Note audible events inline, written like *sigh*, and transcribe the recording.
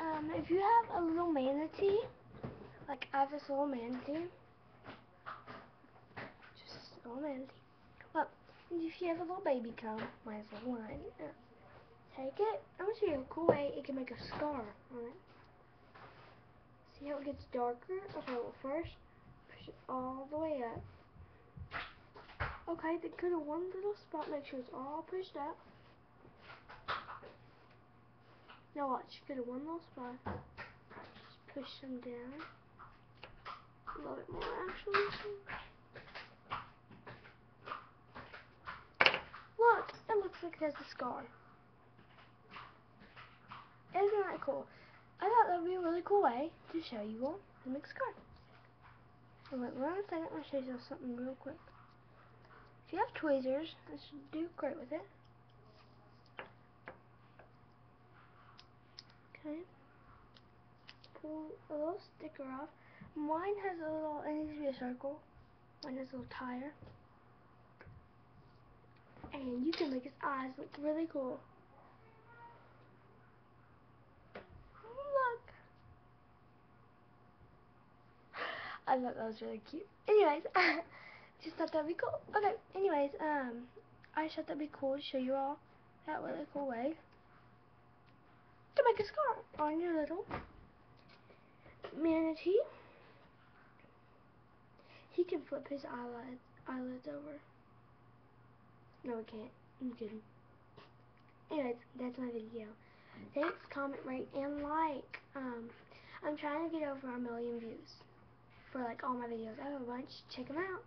um, if you have a little manatee, like I have this little manatee, just a little manatee. Well, if you have a little baby come, might as well. Uh, take it. I'm gonna show you a cool way it can make a scar on it. See how it gets darker? Okay, well first, push it all the way up. Okay, then go to one little spot, make sure it's all pushed up. Now watch, go to one little spot, just push them down. A little bit more actually. Look, it looks like there's a scar. Isn't that cool? I thought that would be a really cool way to show you all how to make scars. So wait one second, going to show you something real quick. If you have tweezers, this should do great with it. Okay. Pull a little sticker off. Mine has a little, it needs to be a circle. Mine has a little tire. And you can make his eyes look really cool. Look. I thought that was really cute. Anyways, *laughs* just thought that'd be cool. Okay, anyways, um, I thought that'd be cool to show you all that really cool way make a scar on your little manatee. He can flip his eyelids, eyelids over. No, he can't. I'm kidding. Anyways, that's my video. Thanks, comment, rate, and like. Um, I'm trying to get over a million views for like all my videos. I have a bunch. Check them out.